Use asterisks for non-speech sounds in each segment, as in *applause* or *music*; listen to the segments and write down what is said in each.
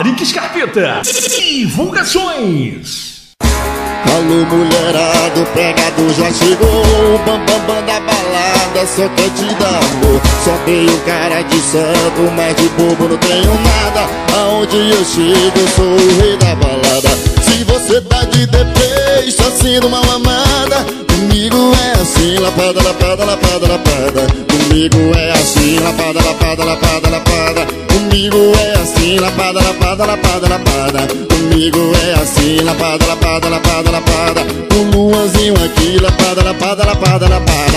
Patrick Scarpeta. Divulgações. Alô, mulherado, pegado já chegou. O bam, bam, bam da balada só quer te dar amor. Só tenho cara de santo, mas de bobo não tenho nada. Aonde eu chego, eu sou o rei da balada. É assim, lapada, lapada, lapada, lapada. Comigo é assim, lapada, lapada, lapada, lapada. Comigo é assim, lapada, lapada, lapada, lapada. Comigo é assim, lapada, lapada, lapada, lapada. Com luanzinho aqui, lapada, lapada, lapada, lapada.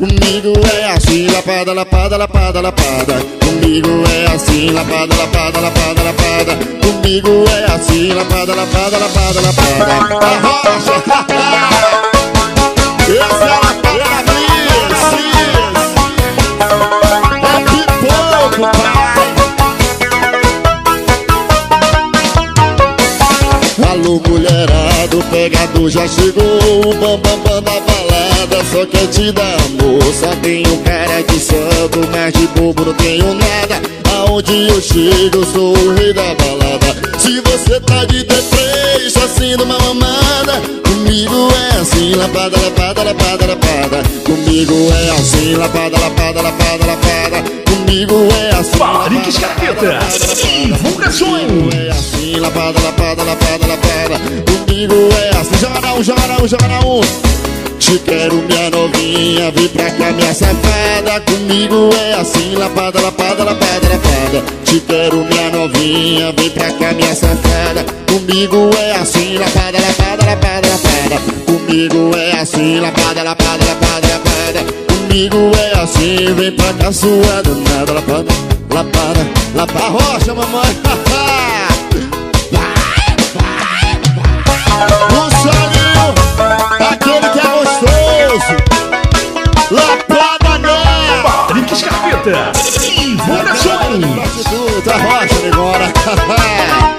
Comigo é assim, lapada, lapada, lapada, lapada. Comigo é assim, lapada, lapada, lapada, lapada. Comigo é assim, lapada, lapada, lapada, lapada. Arrocha! *laughs* Alô, mulherado, pegado já chegou O bam, bam, bam da balada só quer te dar amor Só tenho cara de santo, mas de bobo não tenho nada Aonde eu chego, eu sou o rei da balada Se você tá de deprê, está sendo uma mamada Comigo é assim, lapada, lapada, lapada, lapada Comigo é assim, lapada, lapada, lapada, lapada Comigo é assim, Patrick Scarpeta. Divulgações. é assim, lapada, lapada, lapada, lapada Comigo é assim, joga um, joga um, um. Te quero minha novinha, vem pra cá minha safada. Comigo é assim, lapada, lapada, lapada, lapada. Te quero minha novinha, vem pra cá minha safada. Comigo é assim, lapada, lapada, lapada, lapada. Comigo é assim, lapada, lapada, lapada, lapada. Comigo é assim, vem pra cá sua danada Lapada, lapada, lapada. Rocha, mamãe *laughs* Scarpeta. Divulgações. Prostituta, rocha agora